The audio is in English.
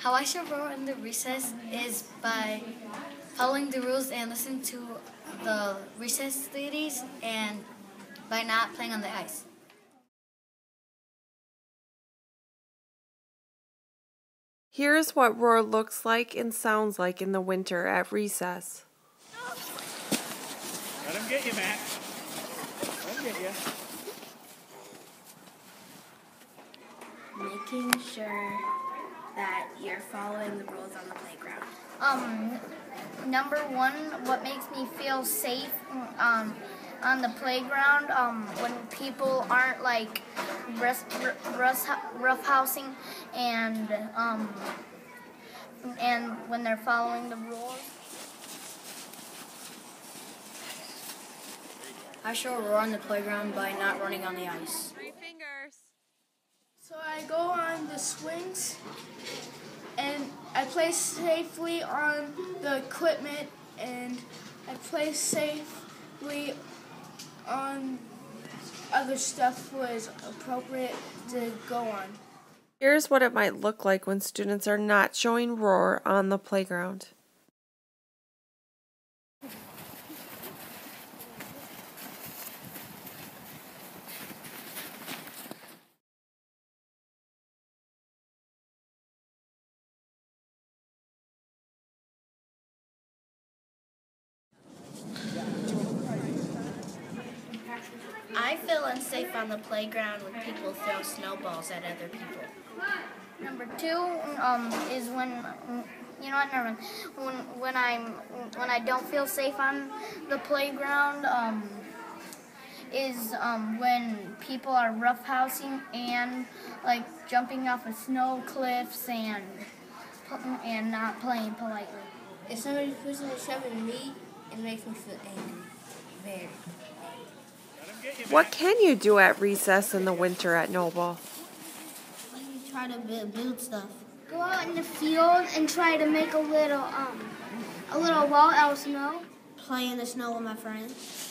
How I should roar in the recess is by following the rules and listening to the recess ladies and by not playing on the ice. Here's what roar looks like and sounds like in the winter at recess. Let him get you, Matt. Let him get you. Making sure that you're following the rules on the playground. Um, number one, what makes me feel safe um, on the playground um, when people aren't like rough, roughhousing and um, and when they're following the rules. I should roar on the playground by not running on the ice. So I go on the swings and I play safely on the equipment and I play safely on other stuff was appropriate to go on. Here's what it might look like when students are not showing roar on the playground. I feel unsafe on the playground when people throw snowballs at other people. Number two um, is when you know what? Never mind. When when I'm when I don't feel safe on the playground um, is um, when people are roughhousing and like jumping off of snow cliffs and and not playing politely. If somebody pushes a shove at me, it makes me feel angry. Very. What can you do at recess in the winter at Noble? You try to build, build stuff. Go out in the field and try to make a little um a little wall out of snow. Play in the snow with my friends.